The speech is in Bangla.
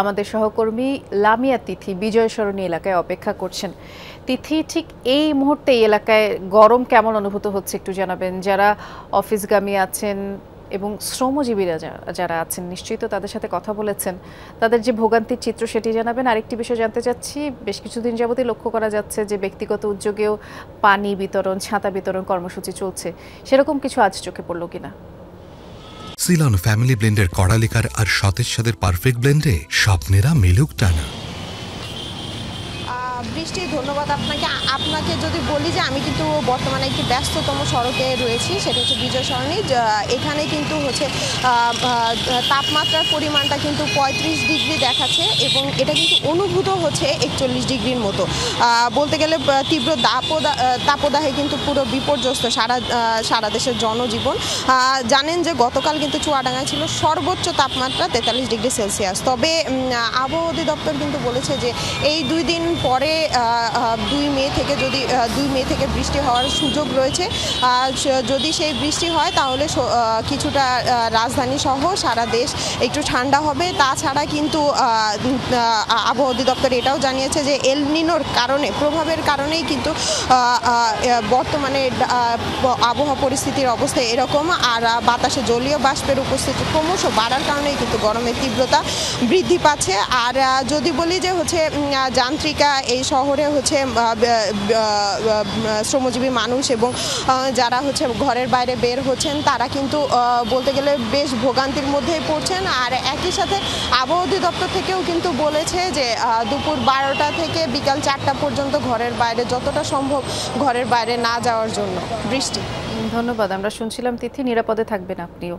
আমাদের সহকর্মী লামিয়া তিথি বিজয় সরণী এলাকায় অপেক্ষা করছেন। তিথি, ঠিক এই মুহূর্তে এই এলাকায় গরম কেমন অনুভূত হচ্ছে একটু জানাবেন? যারা অফিসগামী আছেন এবং শ্রমজীবীরা যারা আছেন, নিশ্চয়ই তো তাদের সাথে কথা বলেছেন। তাদের যে ভোগান্তির চিত্র সেটি জানাবেন। আরেকটি বিষয় জানতে চাচ্ছি, বেশ কিছুদিন যাবতই লক্ষ্য করা যাচ্ছে যে ব্যক্তিগত উদ্যোগেও পানি বিতরণ, ছাতা বিতরণ কর্মসূচি চলছে। সেরকম কিছু আজ চোখে পড়ল কিনা? সিলন ফ্যামিলি ব্লেন্ডের কড়ালিকার আর সতেজ সাদের পারফেক্ট ব্লেন্ডে স্বপ্নেরা মেলুক টানা। বৃষ্টি, ধন্যবাদ আপনাকে। আপনাকে যদি বলি যে আমি কিন্তু বর্তমানে একটি ব্যস্ততম সড়কে রয়েছি, সেটা হচ্ছে বিজয় সরণি। এখানে কিন্তু হচ্ছে তাপমাত্রার পরিমাণটা কিন্তু পঁয়ত্রিশ ডিগ্রি দেখাচ্ছে এবং এটা কিন্তু অনুভূত হচ্ছে একচল্লিশ ডিগ্রির মতো। বলতে গেলে তীব্র দাপদা তাপদাহে কিন্তু পুরো বিপর্যস্ত সারা সারা দেশের জনজীবন। জানেন যে গতকাল কিন্তু চুয়াডাঙ্গায় ছিল সর্বোচ্চ তাপমাত্রা তেতাল্লিশ ডিগ্রি সেলসিয়াস। তবে আবহাওয়া অধিদপ্তর কিন্তু বলেছে যে এই দুই দিন পরে আহ, দুই মে থেকে যদি দুই মে থেকে বৃষ্টি হওয়ার সুযোগ রয়েছে। যদি সেই বৃষ্টি হয় তাহলে কিছুটা রাজধানী সহ সারা দেশ একটু ঠান্ডা হবে। তাছাড়া কিন্তু আবহাওয়া অধিদপ্তর এটাও জানিয়েছে যে এল নিনোর কারণে প্রভাবের কারণেই কিন্তু বর্তমানে আবহাওয়া পরিস্থিতির অবস্থা এরকম। আর বাতাসে জলীয় বাষ্পের উপস্থিতি ক্রমশ বাড়ার কারণেই কিন্তু গরমের তীব্রতা বৃদ্ধি পাচ্ছে। আর যদি বলি যে হচ্ছে যান্ত্রিকা এই শহরে হচ্ছে শ্রমজীবী মানুষ এবং যারা হচ্ছে ঘরের বাইরে বের হচ্ছেন, তারা কিন্তু বলতে গেলে বেশ ভোগান্তির মধ্যেই পড়ছেন। আর একই সাথে আবহাওয়া অধিদপ্তর থেকেও কিন্তু বলেছে যে দুপুর বারোটা থেকে বিকাল চারটা পর্যন্ত ঘরের বাইরে যতটা সম্ভব ঘরের বাইরে না যাওয়ার জন্য। বৃষ্টি। ধন্যবাদ, আমরা শুনছিলাম তিথি, নিরাপদে থাকবেন আপনিও।